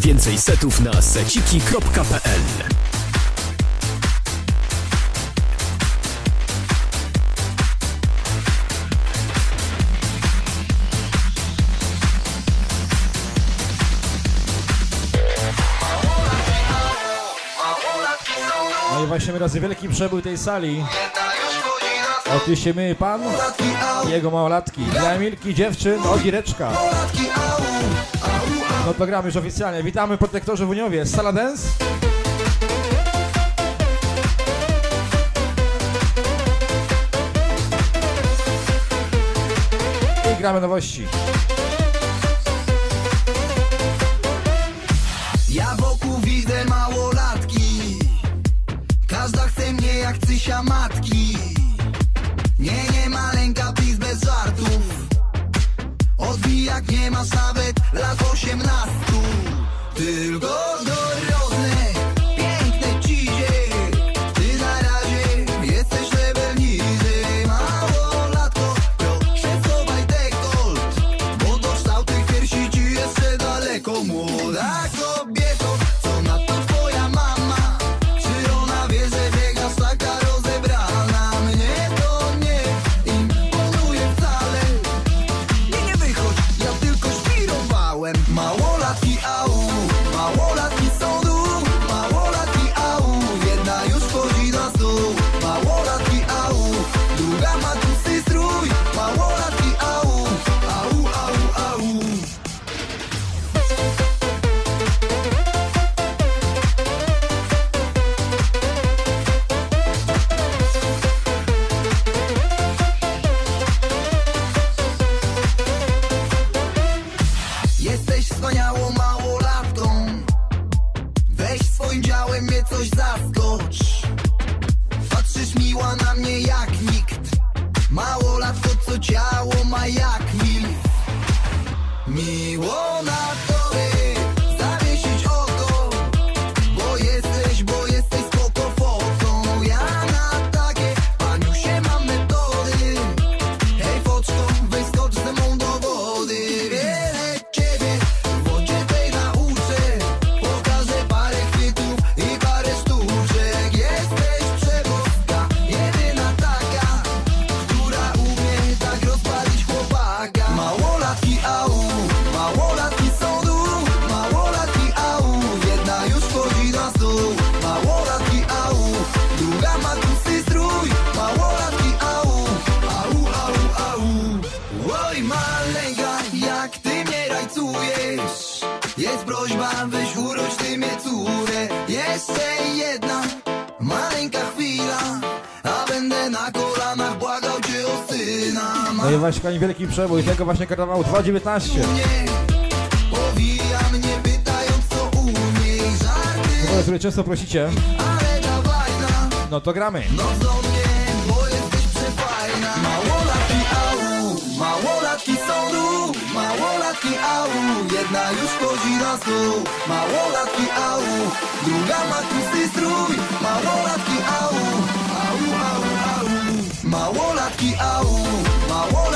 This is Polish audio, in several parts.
Więcej setów na seciki.pl No i właśnie razy wielki przebył tej sali. Oczywiście my, pan, jego małolatki, dla Emilki dziewczyn, Ogireczka. No to gramy już oficjalnie. Witamy protektorze w Uniowie. Sala Dance. I gramy nowości. Ja wokół widzę małolatki. Każda chce mnie jak cysia matki. jak nie masz nawet lat osiemnastu. Tylko do No i właśnie kochani, wielki przebój tego właśnie karnawału 2.19. No, które często prosicie, no to gramy. No do mnie, bo jesteś przefajna. Małolatki au, małolatki są tu, małolatki au, jedna już chodzi na stół. Małolatki au, druga ma tłusty strój, małolatki au. Małolatki au, małolatki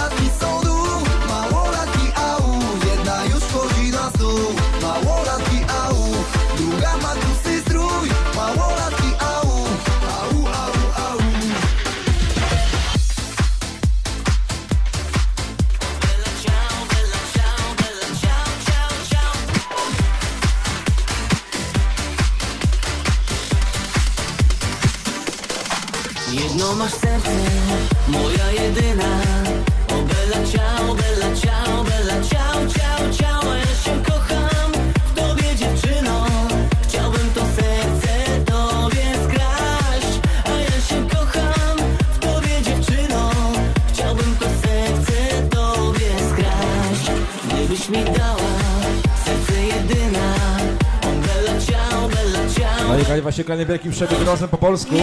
Słuchaj, właśnie granie wielkim przebieg rożem po polsku.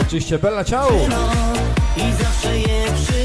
Oczywiście Bella Ciao. I zawsze je przy...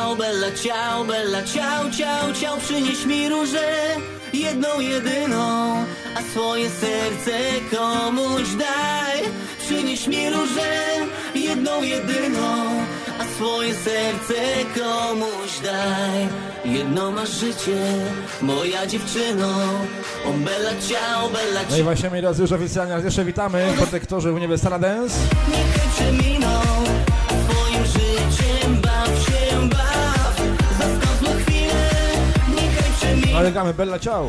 ciao, bella ciao, bella ciao, ciao, ciao Przynieś mi różę, jedną jedyną A swoje serce komuś daj. Przynieś mi różę, jedną jedyną A swoje serce komuś daj. Jedno masz życie, moja dziewczyno O bella ciao, bella ciao No i właśnie, moi drodzy, już oficjalnie raz jeszcze witamy Protektorzy Uniwersala Dance. Alegame, bella, ciao.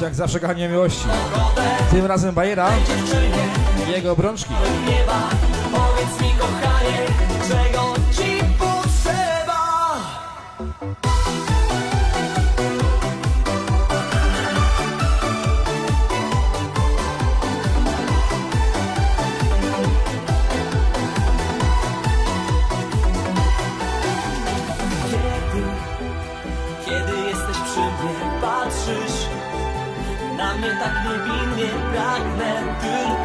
jak zawsze kochanie miłości. Tym razem Bajera i jego obrączki. bilmek bırak ben gülüm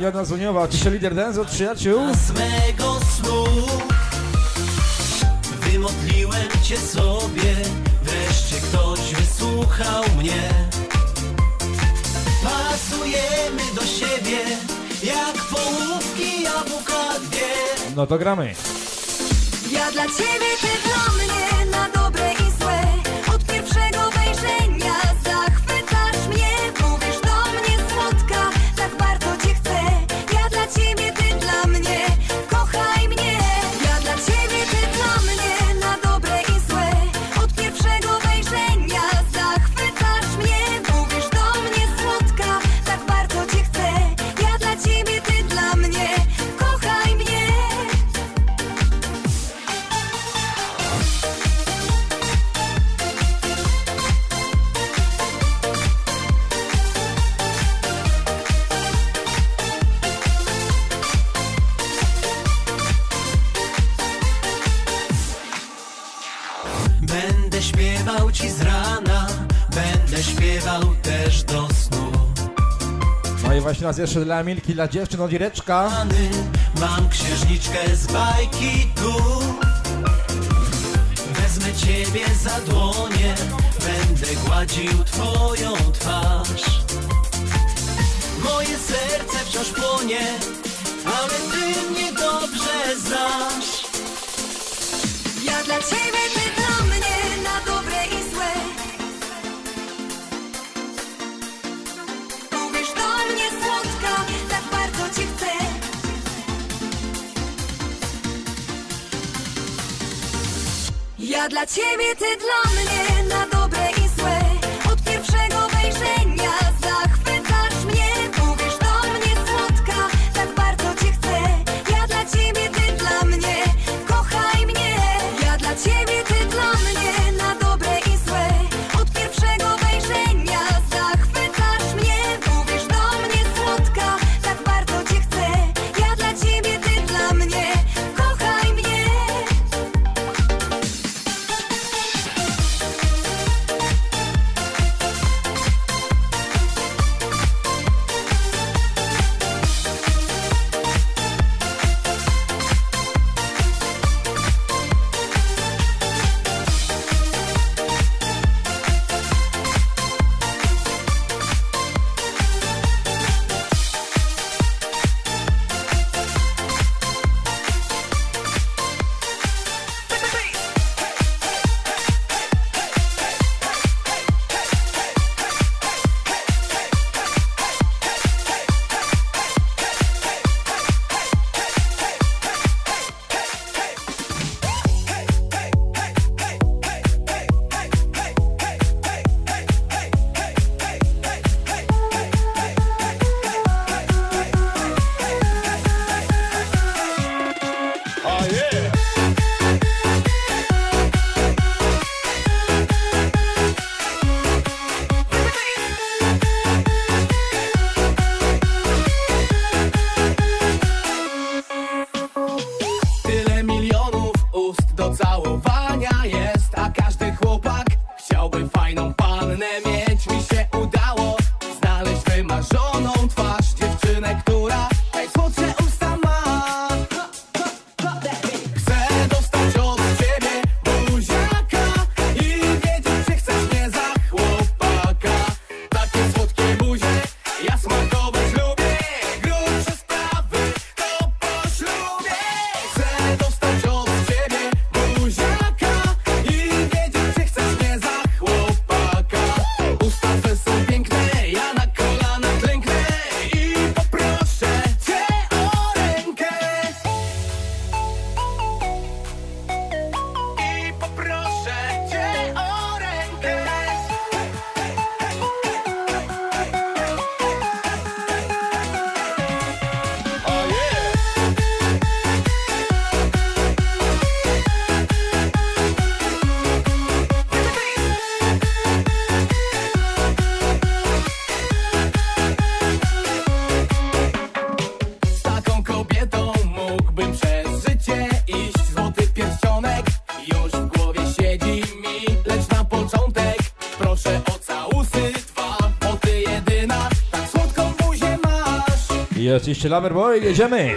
Agata Zuniowa, czy lider dance od przyjaciół? A swego snu Wymodliłem cię sobie. Wreszcie ktoś wysłuchał mnie. Pasujemy do siebie Jak połówki jabłka dwie. No to gramy. Ja dla ciebie i właśnie raz jeszcze dla Milki, dla dziewczyn Odireczka. Mam księżniczkę z bajki tu. Wezmę ciebie za dłonie Będę gładził twoją twarz. Moje serce wciąż płonie Ale ty mnie dobrze znasz. Ja dla ciebie ty Ja dla ciebie, ty dla mnie na. Yes, işte Loverboy geceme.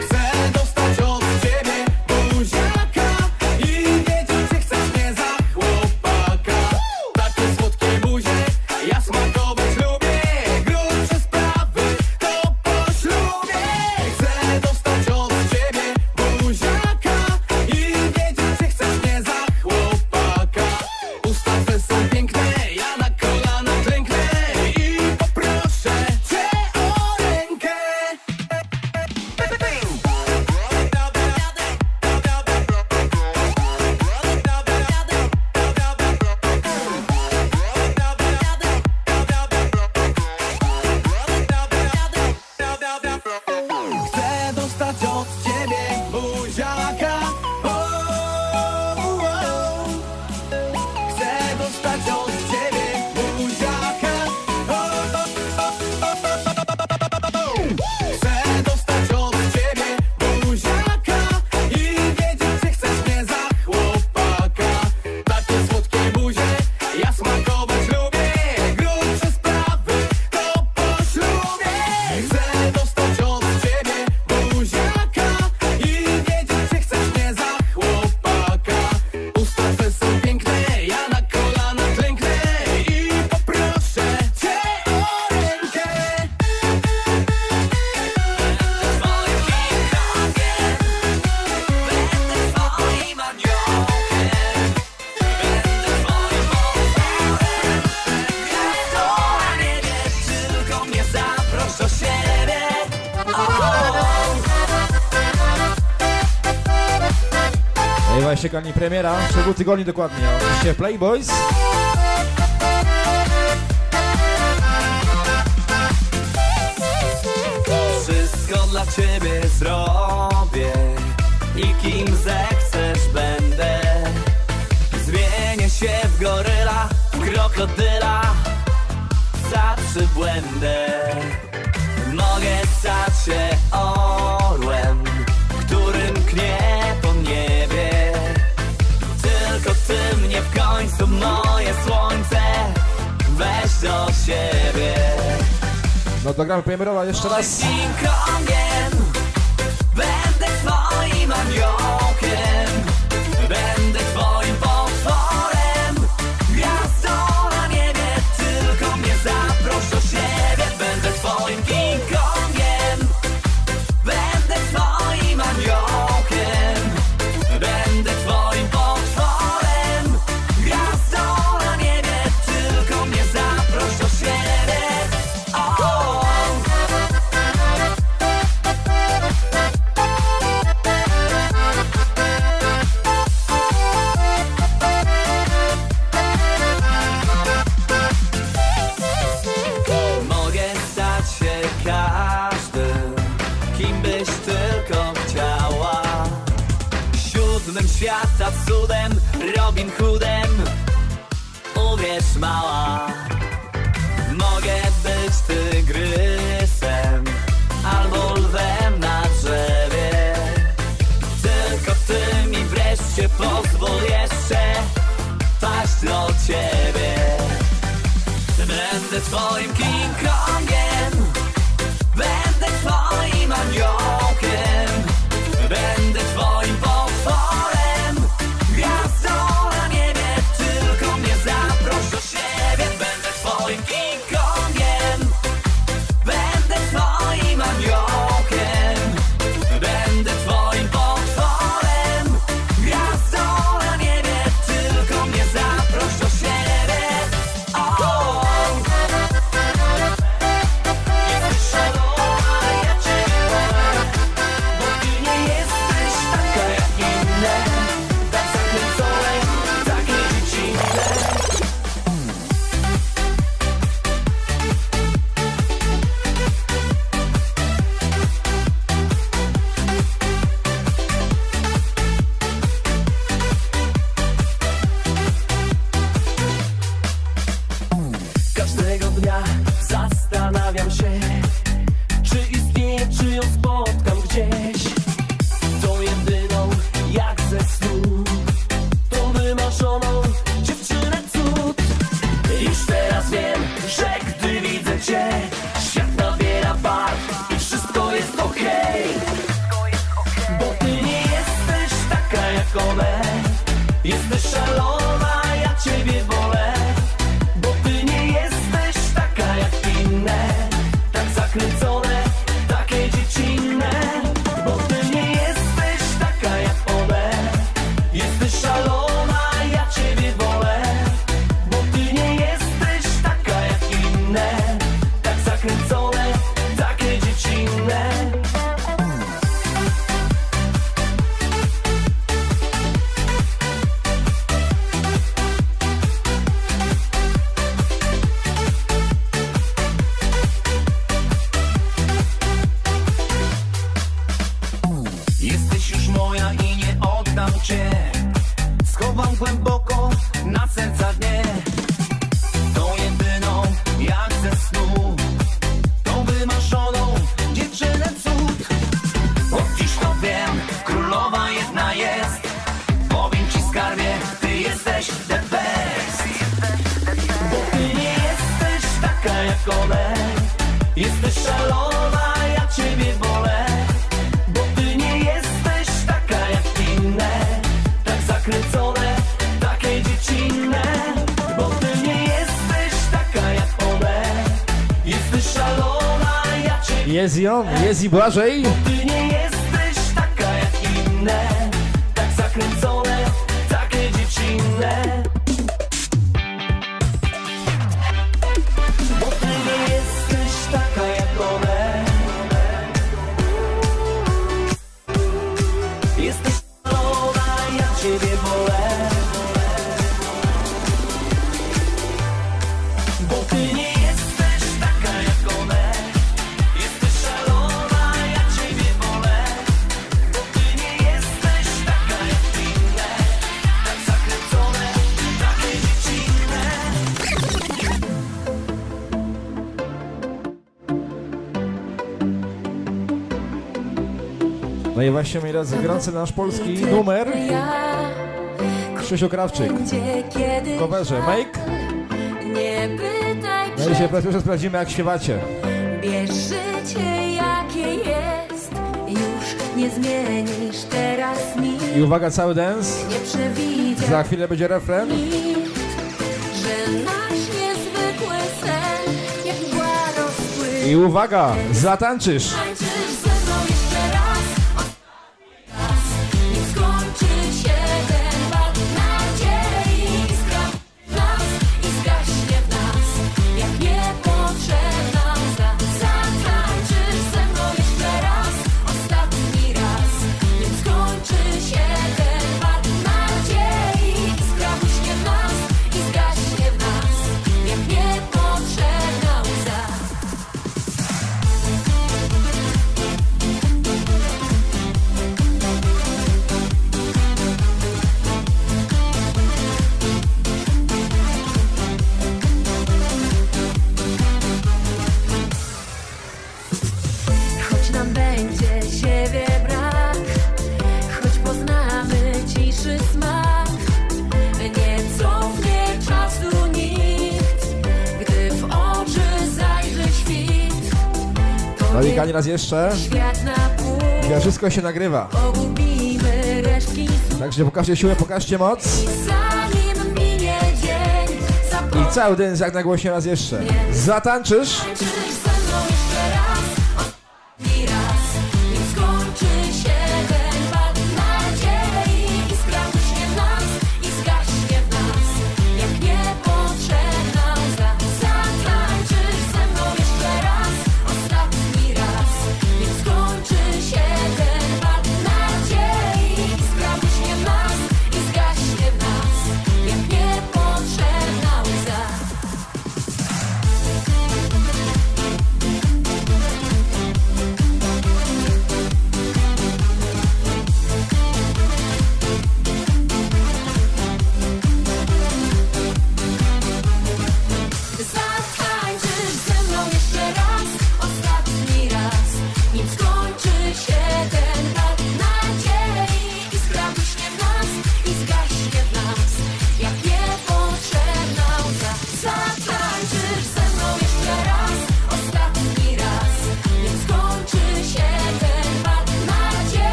Odbywała się kochani premiera w ciągu tygodni dokładnie. Oczywiście Playboys. Wszystko dla ciebie zrobię i kim zechcesz będę. Zmienię się w goryla, w krokodyla, za przybłędę. Mogę stać się on. to moje słońce. Weź do siebie. No to gramy premierowa jeszcze raz. Będę twoim aniołem. Alicją, jest i Błażej. Właśnie raz grający nasz polski numer. Krzysiu Krawczyk. W coverze Make No i się prawie sprawdzimy jak śpiewacie. Bierz życie jakie jest? Już nie zmienisz teraz nic I uwaga cały dance. Za chwilę będzie refren. i uwaga, zatańczysz! Raz jeszcze. Ja wszystko się nagrywa. Także pokażcie siłę, pokażcie moc. I cały ten jak na raz jeszcze. Zatańczysz?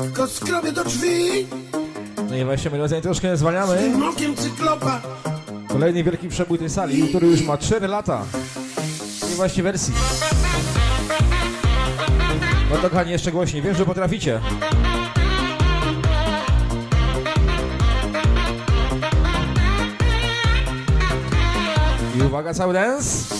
lekko skrobie do drzwi. No i właśnie my melodię troszkę zwalniamy. Smokiem cyklopa. Kolejny wielki przebój tej sali, który już ma 4 lata. I właśnie wersji. No to kochani, jeszcze głośniej, wiem, że potraficie. I uwaga, cały dance.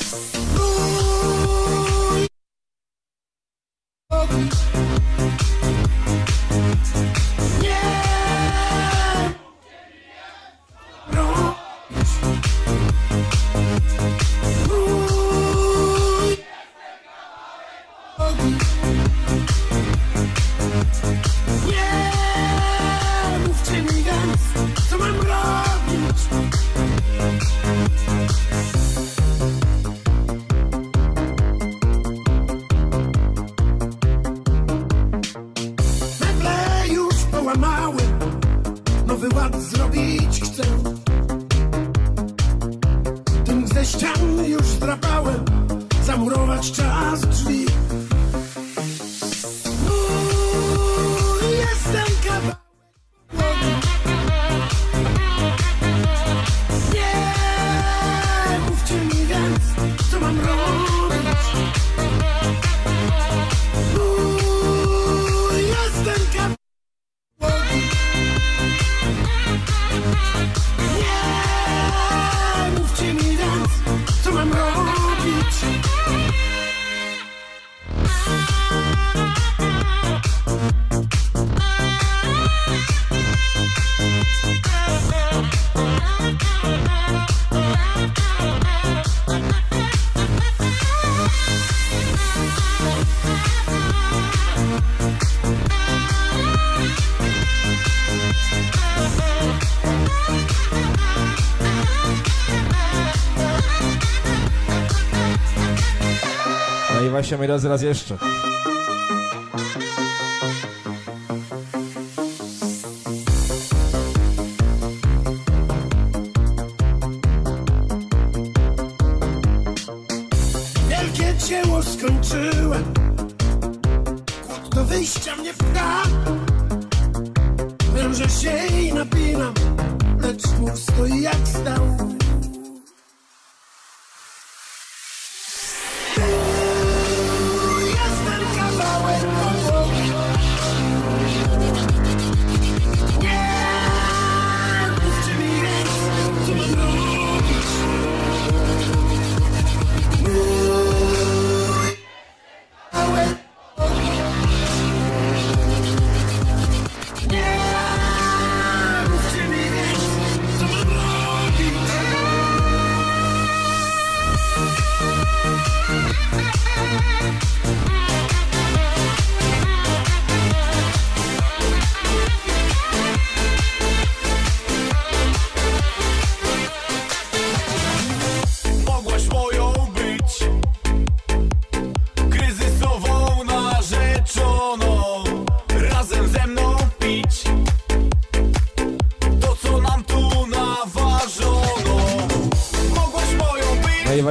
się raz, raz jeszcze.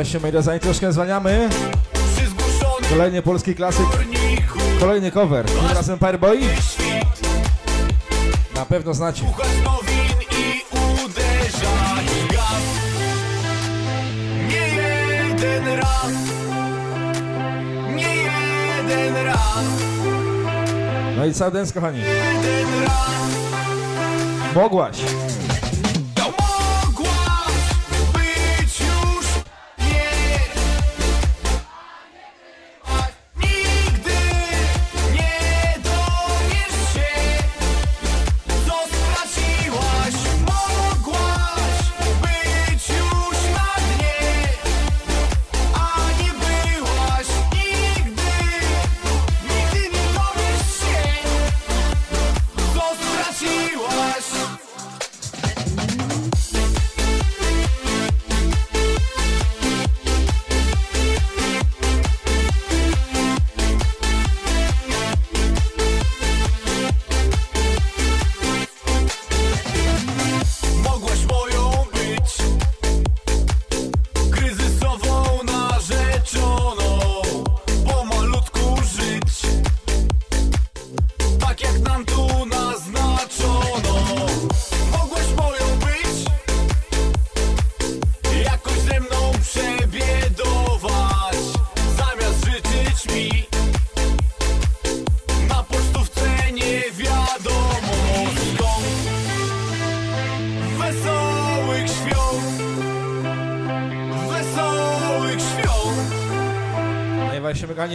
się Mejda, zanim troszkę zwalniamy. Kolejny polski klasyk, kolejny cover, tym razem Fireboy. Na pewno znacie. No i cały dance, kochani. Mogłaś.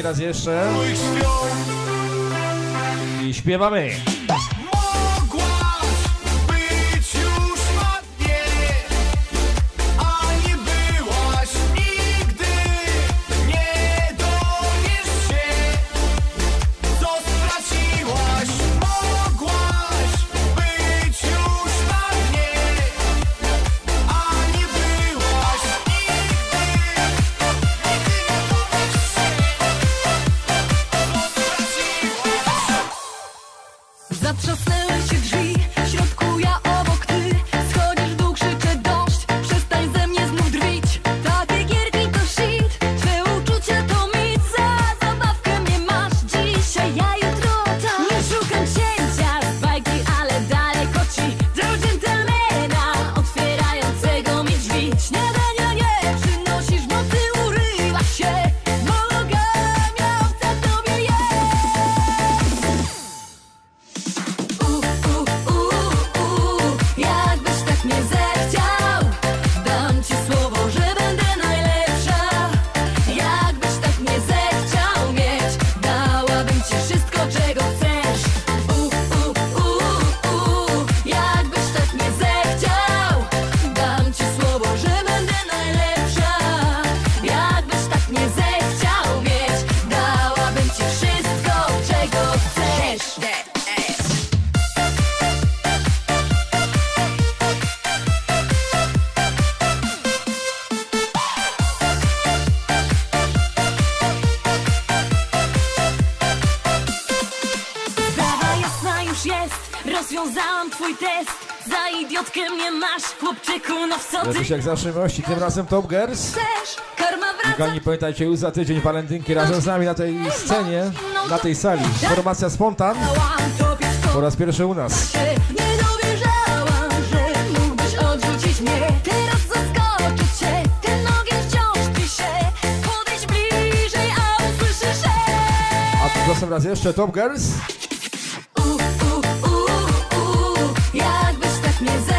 raz jeszcze. I śpiewamy. Jak zawsze miłości, tym razem Top Girls. wraca Kochani, pamiętajcie, już za tydzień walentynki razem z nami na tej scenie, na tej sali. Formacja Spontan po raz pierwszy u nas. a tymczasem raz jeszcze Top Girls. Jakbyś tak mnie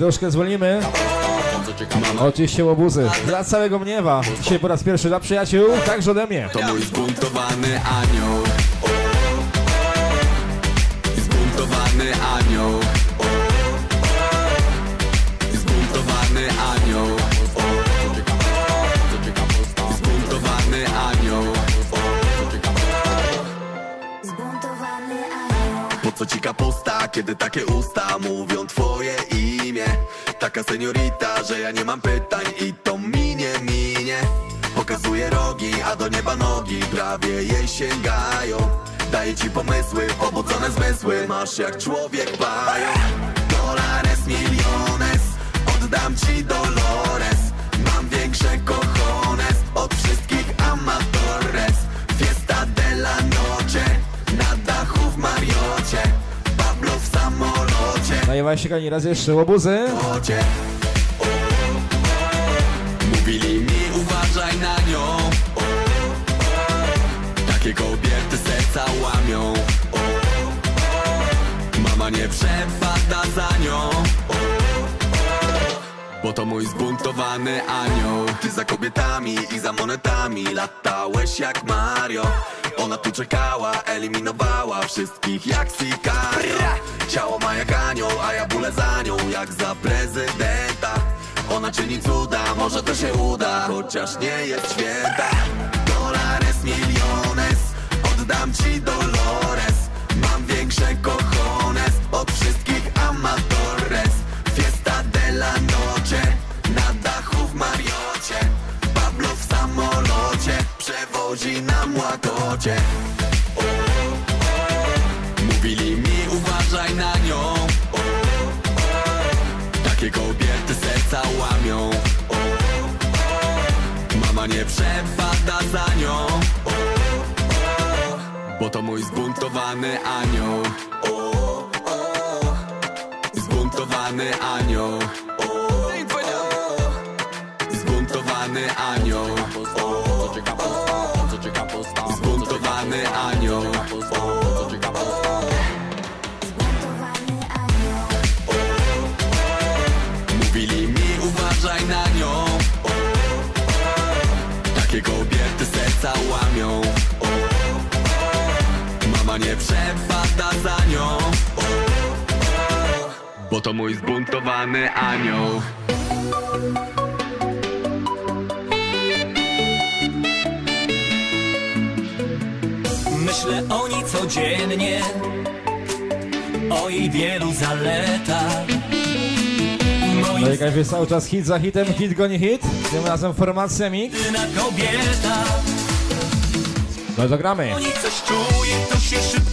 troszkę zwolnimy. Oczywiście łobuzy. Dla całego mniewa. Dzisiaj po raz pierwszy dla przyjaciół, także ode mnie. to mój zbuntowany anioł ja nie mam pytań i to minie, minie. Pokazuje rogi, a do nieba nogi prawie jej sięgają. Daje ci pomysły, pobudzone zmysły. Masz jak człowiek bają. Dolares, miliones Oddam ci Dolores. Mam większe cojones Od wszystkich amatores. Fiesta de la noche Na dachu w Mariocie. Pablo w samolocie. Daję się kochani raz jeszcze łobuzy. Bo to mój zbuntowany anioł. Ty za kobietami i za monetami Latałeś jak Mario. Ona tu czekała, eliminowała Wszystkich jak Sicario. Ciało ma jak anioł, a ja bólę za nią Jak za prezydenta. Ona czyni cuda, może to się uda Chociaż nie jest święta. Dolares, miliones Oddam ci Dolores łakocie Mówili mi uważaj na nią. Takie kobiety serca łamią. Mama nie przepada za nią. Bo to mój zbuntowany anioł. Zbuntowany anioł. Zbuntowany anioł Oto mój zbuntowany anioł Myślę o niej codziennie O jej wielu zaletach no i Kajfie cały czas hit za hitem, hit goni hit. Tym razem formacja MIG. No to gramy. Oni coś czuje, to się szybko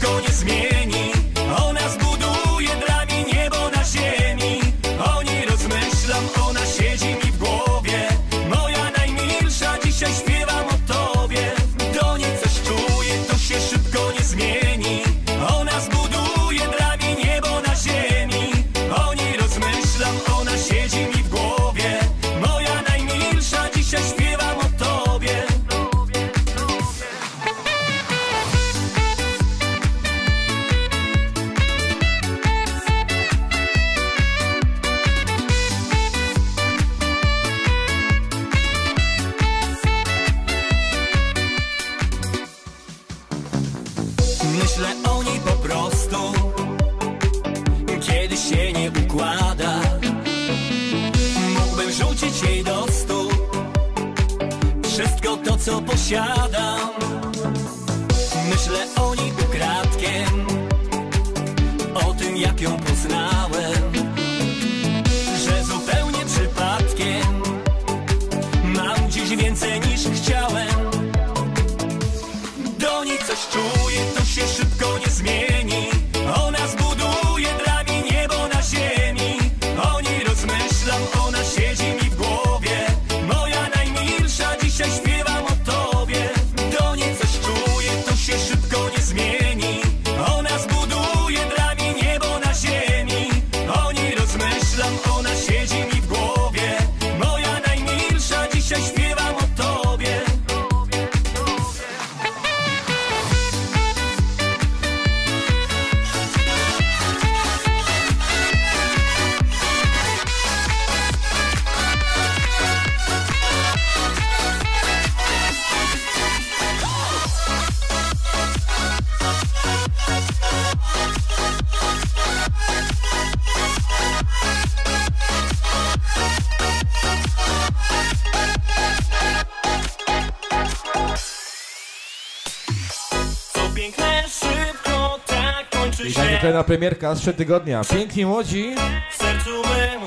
premierka sprzed tygodnia. Piękni młodzi. W sercu mym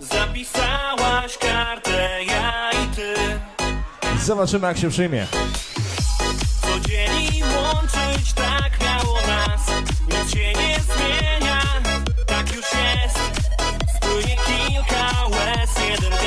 zapisałaś kartę ja i ty. Zobaczymy jak się przyjmie. Co dzieli łączyć tak miało nas. Nic się nie zmienia, tak już jest. Spłynie kilka łez, jeden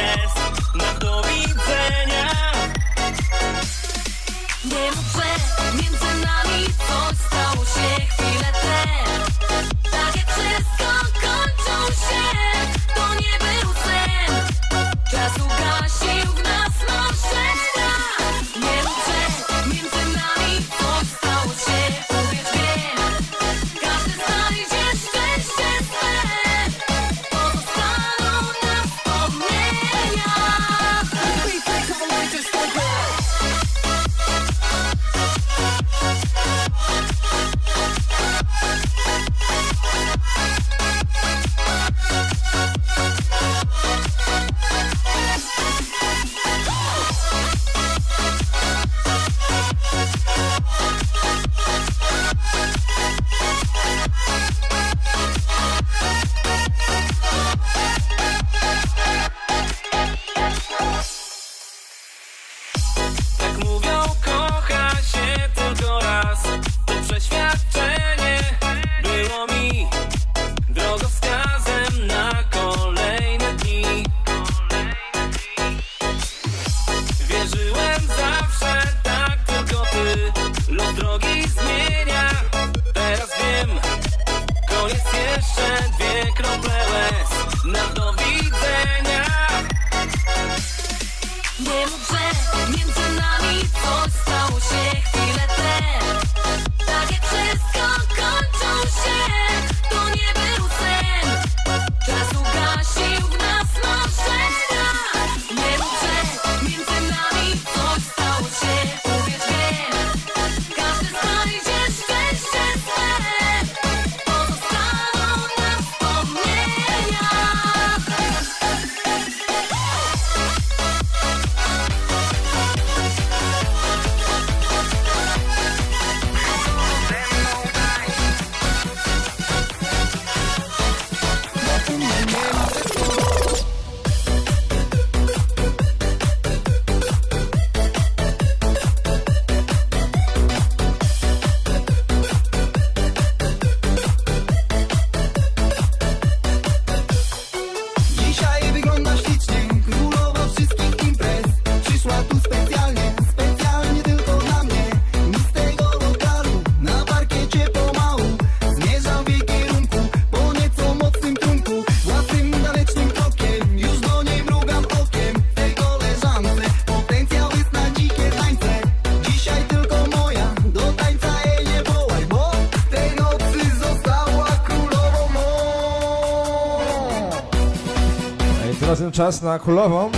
czas na królową.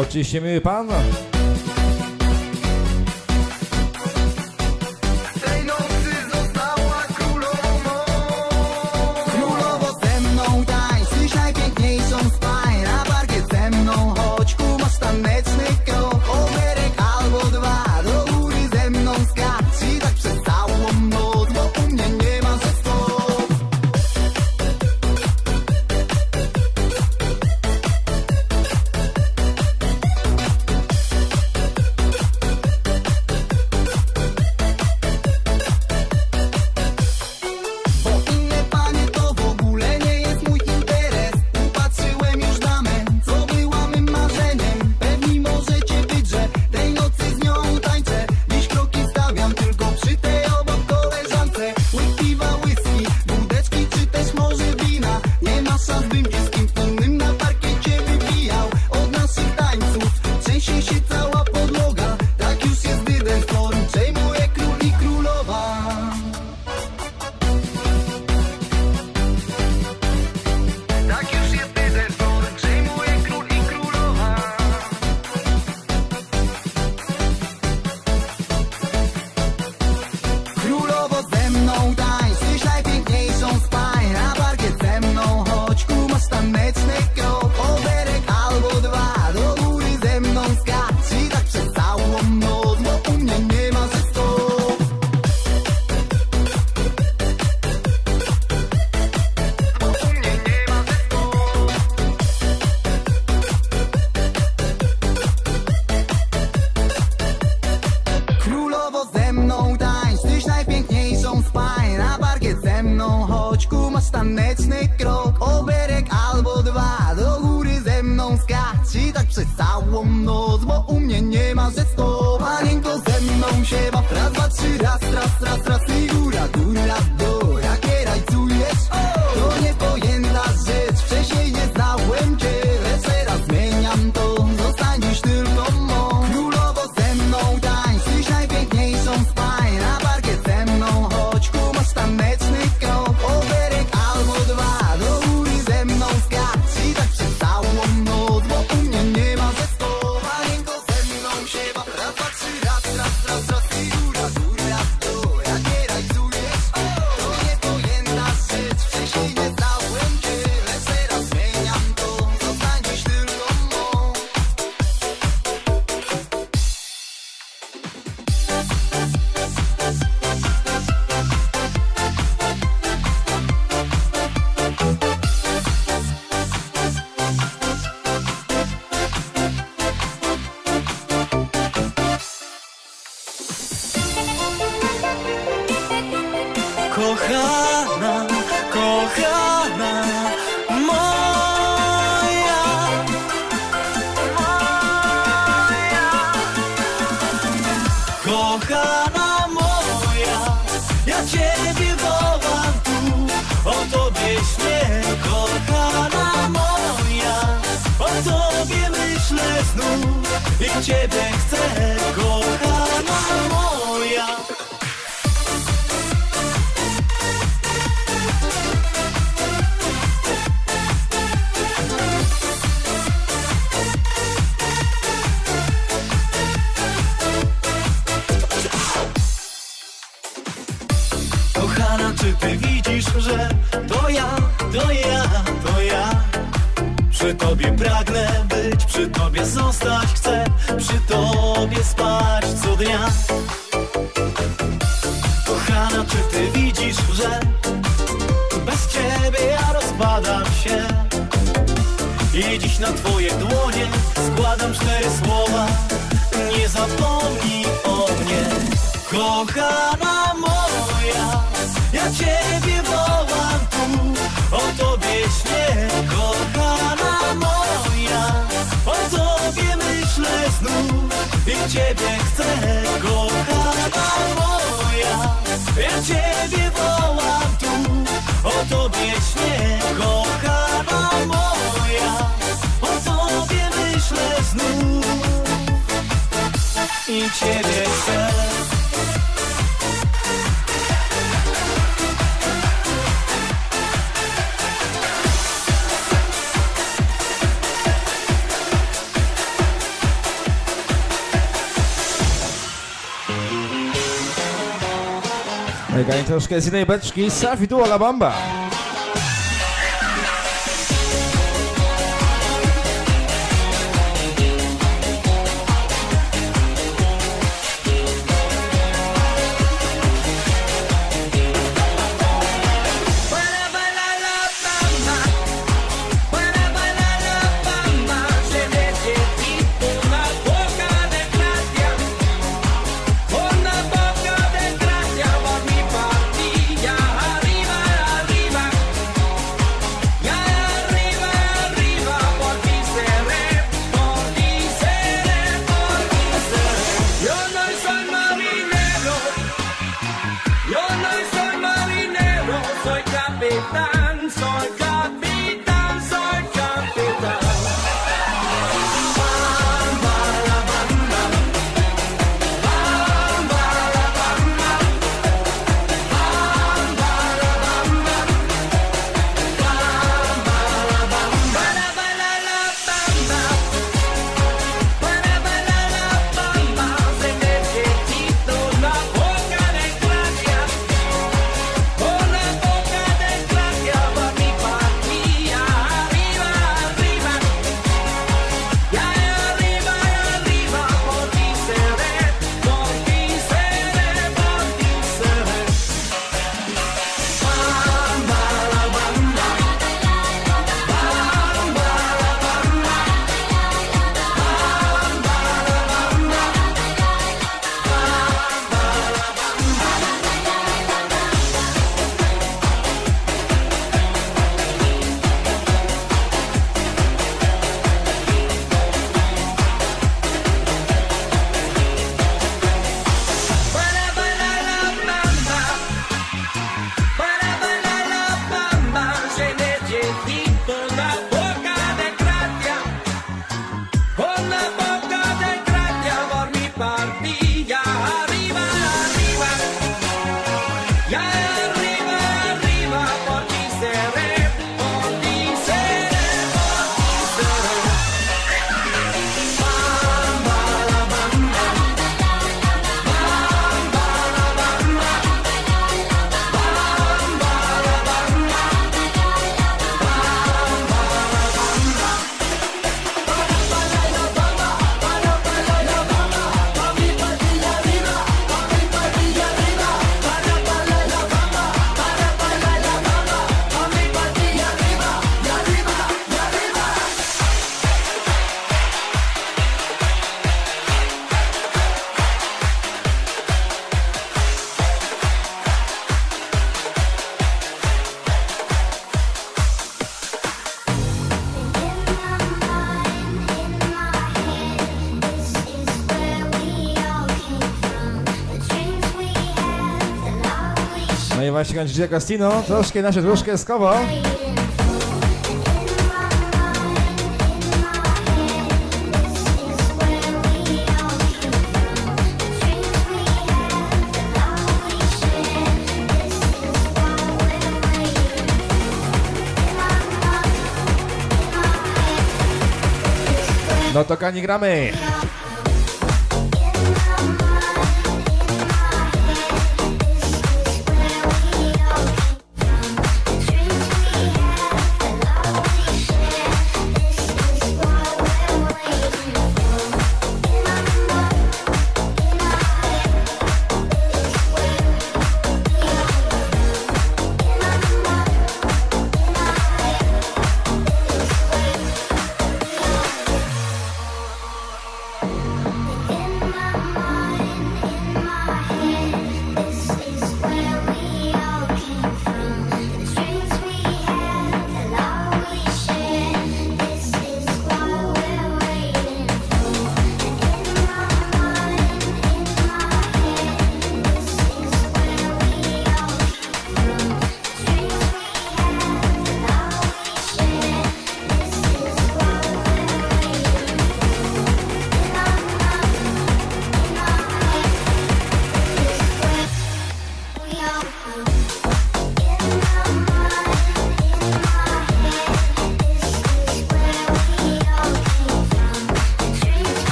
Oczywiście miły pan, ciebie chcę, kochana moja, ja ciebie wołam tu, o tobie śnię, kochana moja, o tobie myślę znów. I ciebie chcę. Entre os que deciden y Batsky, Safi tuvo la. właśnie Gigi Costino troszkę naszą troszkę skował. No to kani gramy.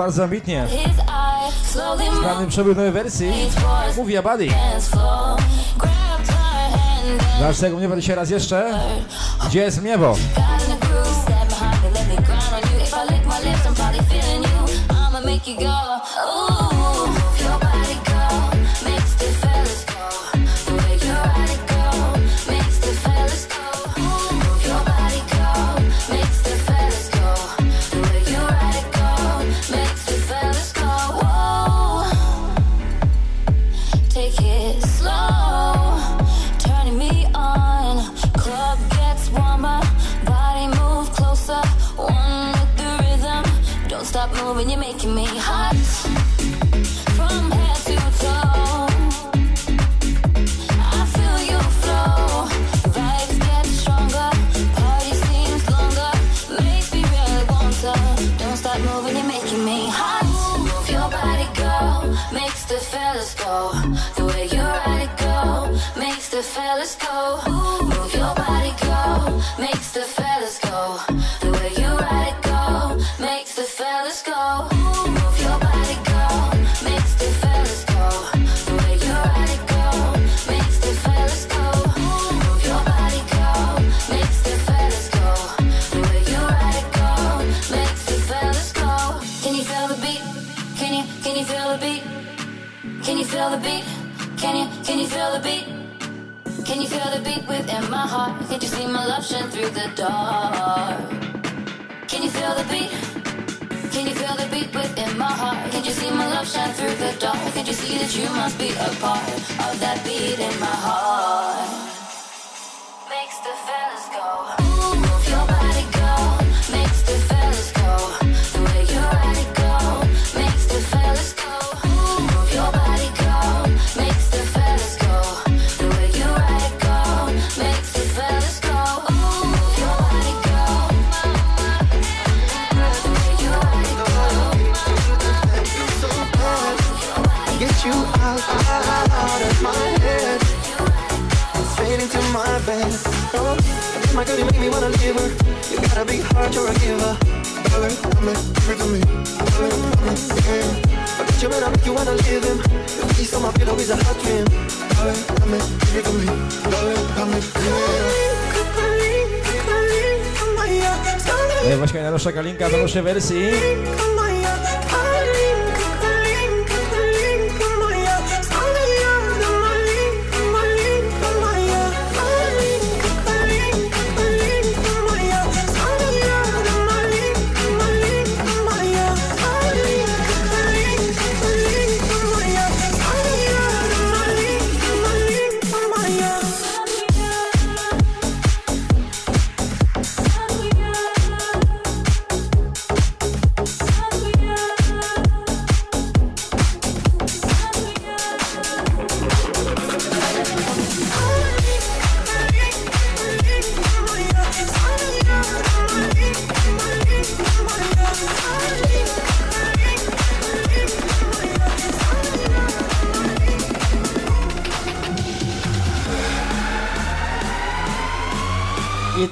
bardzo ambitnie. Sprawny przebój nowej wersji. Mówi Abadi. Dalszego mnie dzisiaj raz jeszcze. Gdzie jest Miewo? feel the beat? Can you feel the beat within my heart? Can you see my love shine through the dark? Can you see that you must be a part of that beat in my heart? My girl, you make me wanna leave her. You gotta be hard, you're a giver. Darling, and give it to me. Darling, and yeah. I got you, man, I make you wanna leave him. Your face on my pillow is a hot dream. Darling, and give it to me. Darling, come and No i właśnie najnowsza Kalinka w nowszej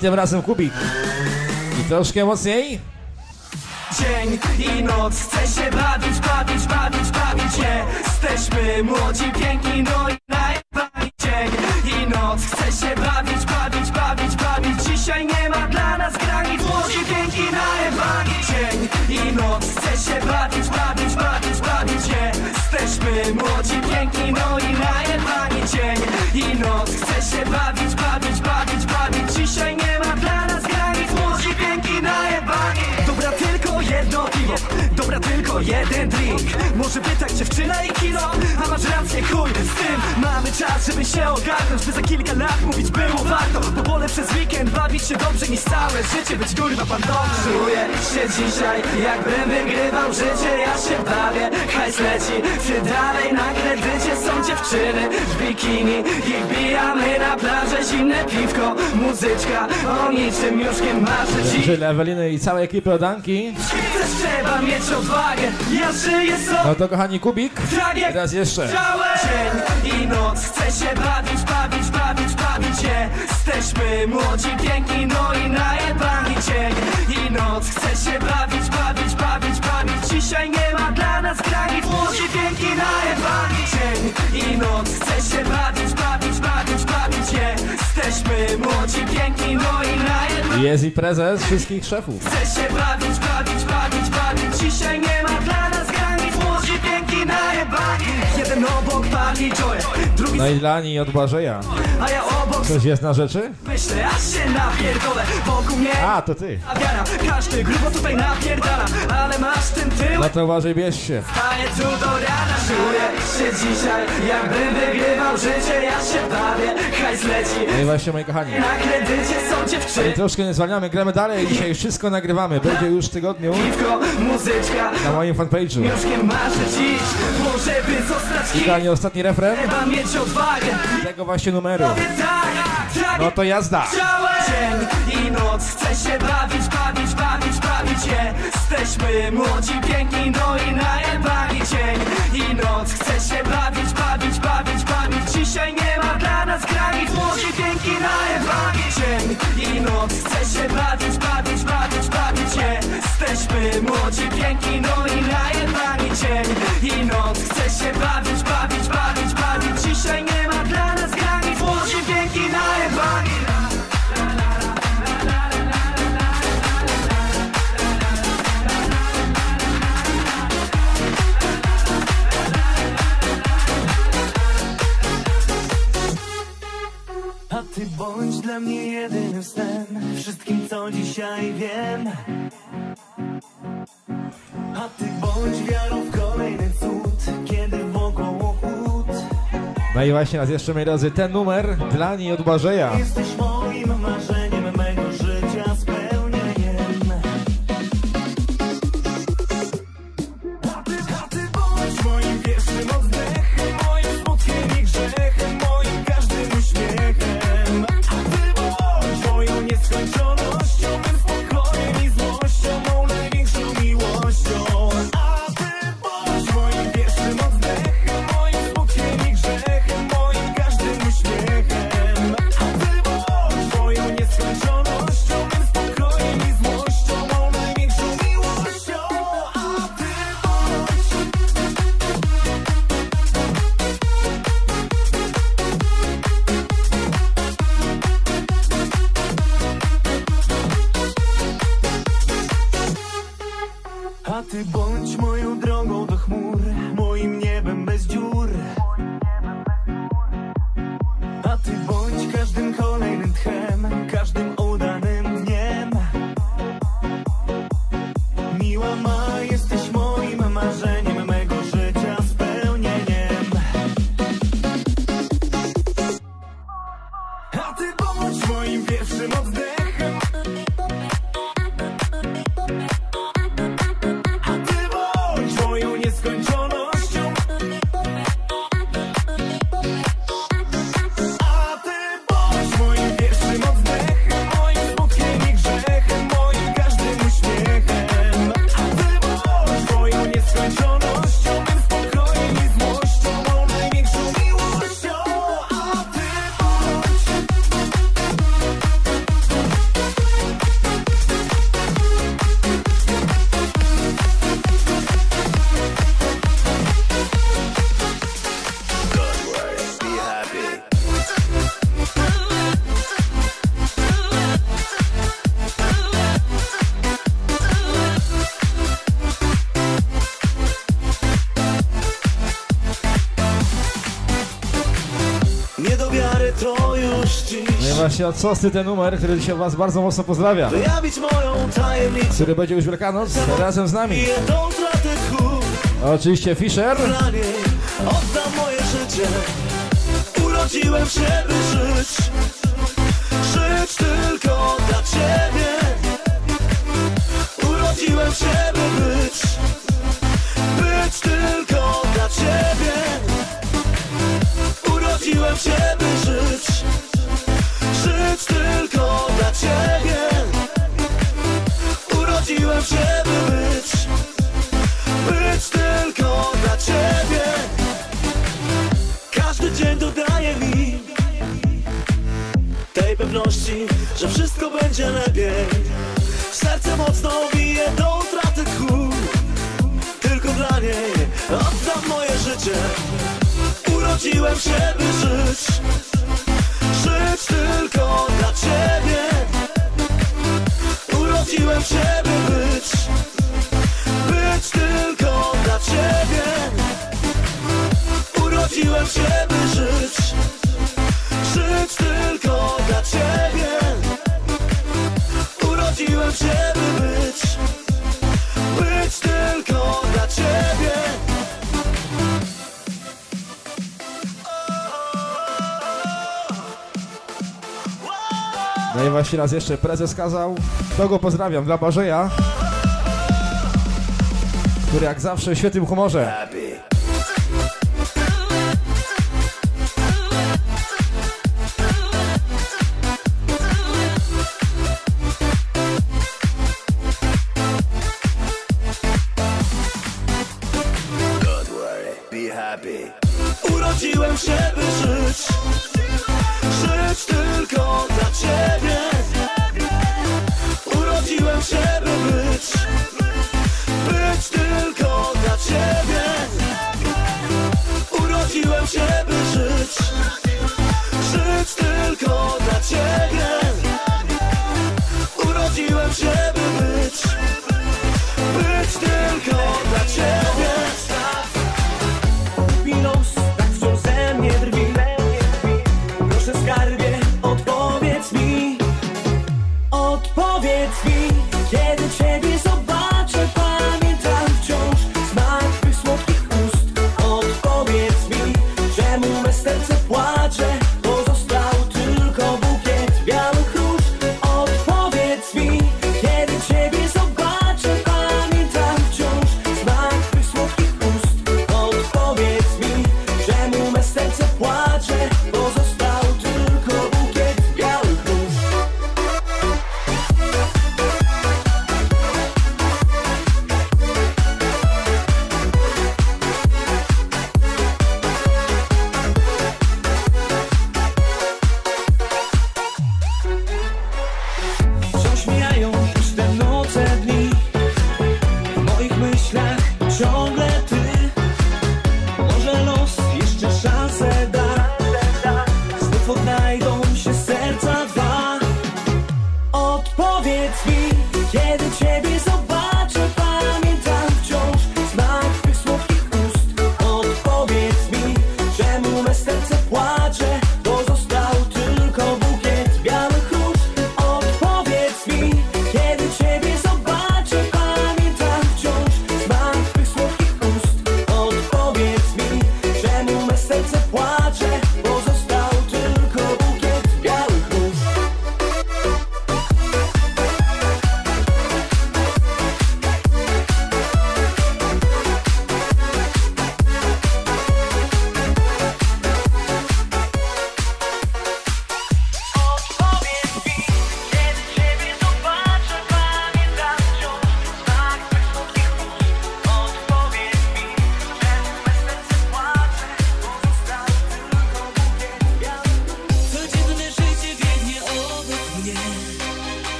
tym razem Kubik. I troszkę mocniej. Dzień i noc, chcę się bawić, bawić, bawić, bawić Jesteśmy młodzi, piękni, no i najebani Dzień i noc, chcę się bawić, bawić, bawić, bawić. Dzisiaj nie ma dla nas granic, młodzi, piękni, najebani Dzień i noc, chcę się bawić, bawić, bawić, bawić Jesteśmy młodzi, piękni, no i najebani Dzień i noc, chcę się bawić, bawić, jeden drink. Może pytać dziewczyna i kino, a masz rację chuj z tym. Mamy czas, żeby się ogarnąć, by za kilka lat mówić było warto. Bo wolę przez weekend bawić się dobrze niż całe życie być kurwa pantonem Czuję się dzisiaj, jakbym wygrywał życie, ja się bawię. Hajs leci, ty dalej na kredycie. Są dziewczyny w bikini Ich bijamy na plażę, zimne piwko, muzyczka O niczym już nie marzę dziś Czyli Eweliny i całej ekipy Odanki. Też trzeba mieć odwagę, ja żyję sobie No to kochani Kubik. Teraz jeszcze. Dzień i noc, chcę się bawić, bawić, bawić, bawić Jesteśmy młodzi, piękni, no i najebani Dzień. I noc, chcę się bawić, bawić, bawić, bawić. Dzisiaj nie ma dla nas granic, młodzi, piękni, najebani Dzień. I noc, chcę się bawić, bawić, bawić, bawić Jesteśmy młodzi, piękni, no i najebani Jest i prezes wszystkich szefów. Chcę się bawić, bawić, bawić, bawić. Dzisiaj nie ma dla nas granic. Młodzi, piękni, najebani Jeden obok pali joy Drugi No i dla niej od Błażeja. a ja obok Coś jest na rzeczy? Myślę, aż się napierdolę Wokół mnie A, to ty. a wiara Każdy grubo tutaj napierdala Ale masz ten tył No to uważaj, bierz się. Staję tu do rana Czuję się dzisiaj Jakbym wygrywał życie Ja się bawię Hajs leci No i właśnie, moi kochani. Na kredycie są dziewczyny troszkę nie zwalniamy, gramy dalej. Dzisiaj wszystko nagrywamy. Będzie już w tygodniu Piwko, muzyczka na moim fanpage'u. Już nie marzę dziś Może by zostać I kochani, ostatni refren Trzeba mieć odwagę. Tego właśnie numeru. No to jazda. Dzień i noc Chcę się bawić, bawić, bawić, bawić Jesteśmy młodzi, piękni, no i najebani Dzień i noc. Chcę się bawić, bawić, bawić, bawić. Dzisiaj nie ma dla nas granic. Młodzi, piękni, najebani Dzień i noc. Chcę się bawić, bawić, bawić, bawić Jesteśmy młodzi, piękni, no i najebani Dzień i noc. Chcę się bawić, bawić, bawić, bawić Tutaj nie ma dla nas granic Łodzi piękni najebani A ty bądź dla mnie jedynym snem. Wszystkim co dzisiaj wiem. A ty bądź wiarą w kolejny cud. Kiedy no i właśnie raz jeszcze, moi drodzy, ten numer dla niej od Błażeja. Jesteś moim marzeniem. się od Sosy ten numer, który dzisiaj Was bardzo mocno pozdrawia. Który będzie już Wielkanoc razem z nami. Oczywiście Fischer. Oddam moje życie. Urodziłem się, by żyć. Żyć tylko dla Ciebie. że wszystko będzie lepiej. Serce mocno bije do utraty kół Tylko dla niej oddam moje życie. Urodziłem się, by żyć. Żyć tylko dla ciebie. Urodziłem się, by być. Być tylko dla ciebie. Urodziłem się, by żyć. Żyć tylko być Być tylko dla ciebie No i właśnie raz jeszcze prezes kazał. To go pozdrawiam dla Barzeja, który jak zawsze w świetnym humorze.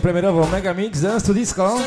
primeiro vamos Mega Mix, antes tu disco. Cláudio.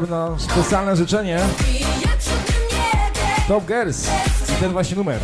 na specjalne życzenie. Top Girls. I ten właśnie numer.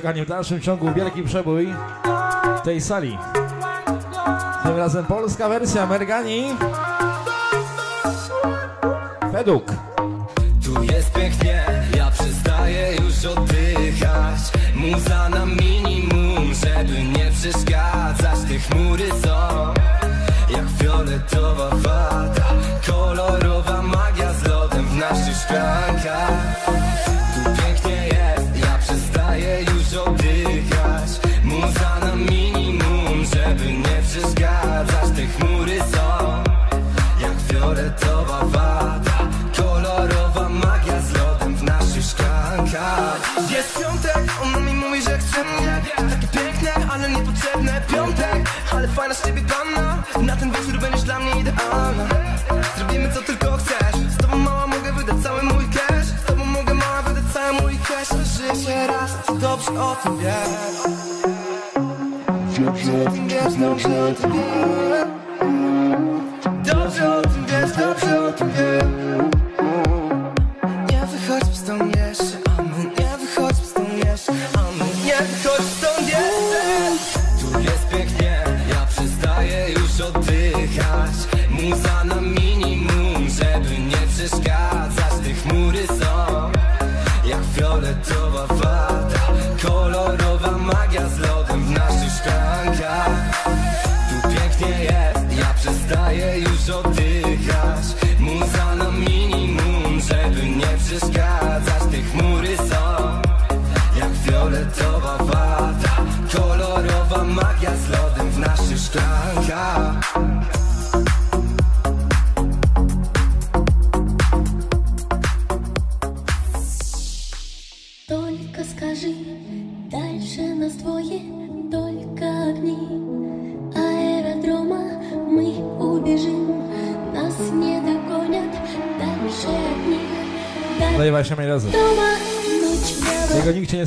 czekanie w dalszym ciągu wielki przebój w tej sali. Tym razem polska wersja Mergani. Według. Tu jest pięknie, ja przestaję już oddychać. Muza na minimum, żeby nie przeszkadzać. Te chmury są jak fioletowa Future, future, future, future.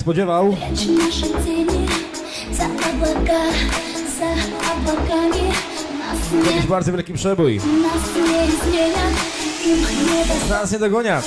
spodziewał. Jakiś bardzo wielki przebój. Nas nie dogoniasz.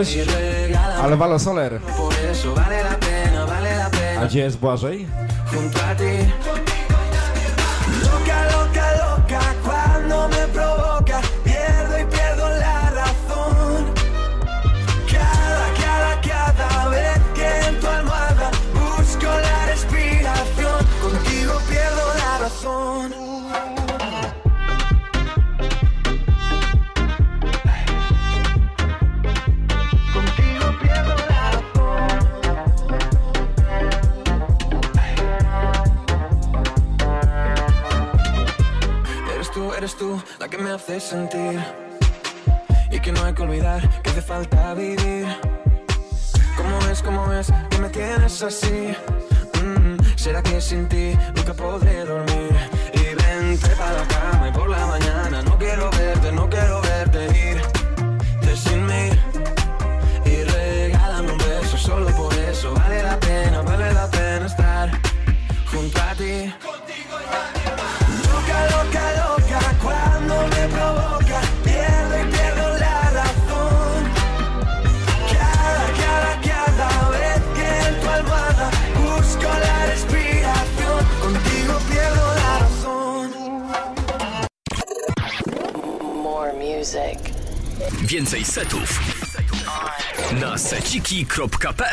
Ale Alvaro Soler. A gdzie jest Błażej? Seciki.pl